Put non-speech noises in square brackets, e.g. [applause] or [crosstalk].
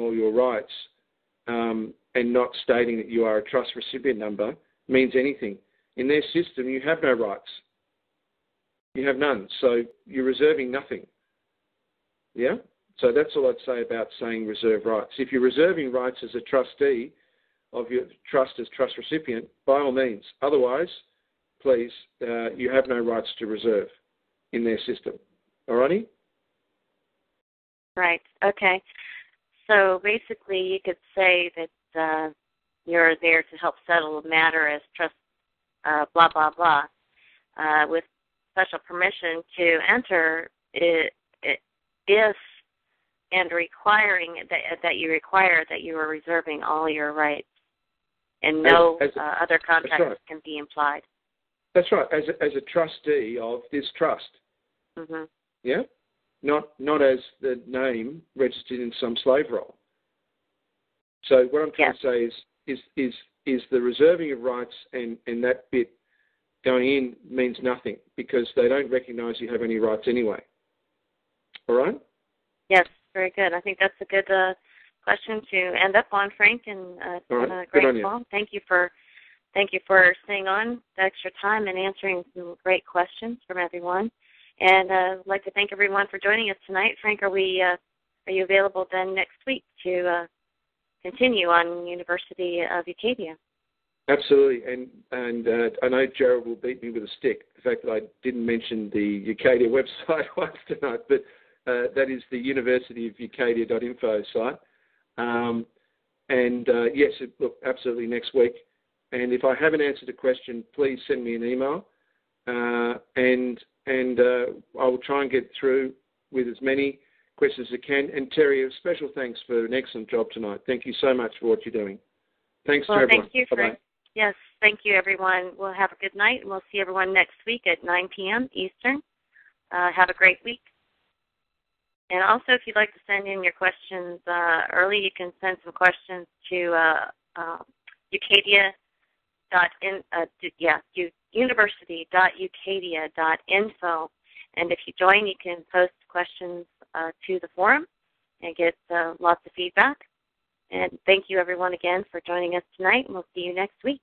all your rights um, and not stating that you are a trust recipient number means anything. In their system, you have no rights. You have none. So you're reserving nothing. Yeah? So that's all I'd say about saying reserve rights. If you're reserving rights as a trustee of your trust as trust recipient, by all means. Otherwise, please, uh, you have no rights to reserve in their system. Alrighty? Right. Okay. So basically, you could say that uh, you're there to help settle a matter as trust, uh, blah blah blah, uh, with special permission to enter it, it, if and requiring that that you require that you are reserving all your rights, and no as, as a, uh, other contracts right. can be implied. That's right. As a, as a trustee of this trust. Mm-hmm. Yeah not not as the name registered in some slave roll. So what I'm trying to say is is is is the reserving of rights and, and that bit going in means nothing because they don't recognise you have any rights anyway. All right? Yes, very good. I think that's a good uh, question to end up on, Frank, and uh, right. a great call. Thank you for thank you for staying on the extra time and answering some great questions from everyone. And uh, I'd like to thank everyone for joining us tonight. Frank, are we uh, are you available then next week to uh, continue on University of Ucadia? Absolutely, and and uh, I know Jared will beat me with a stick. The fact that I didn't mention the Ucadia [laughs] website [laughs] once tonight, but uh, that is the University of Ucadia.info site. Um, and uh, yes, look, absolutely next week. And if I haven't answered a question, please send me an email. And and uh, I will try and get through with as many questions as I can. And Terry, a special thanks for an excellent job tonight. Thank you so much for what you're doing. Thanks well, to everyone. Thank you, Frank. Yes, thank you, everyone. We'll have a good night, and we'll see everyone next week at 9 p.m. Eastern. Uh, have a great week. And also, if you'd like to send in your questions uh, early, you can send some questions to uh, uh, Ucadia dot in uh, yeah university.ucadia.info. And if you join, you can post questions uh, to the forum and get uh, lots of feedback. And thank you everyone again for joining us tonight, and we'll see you next week.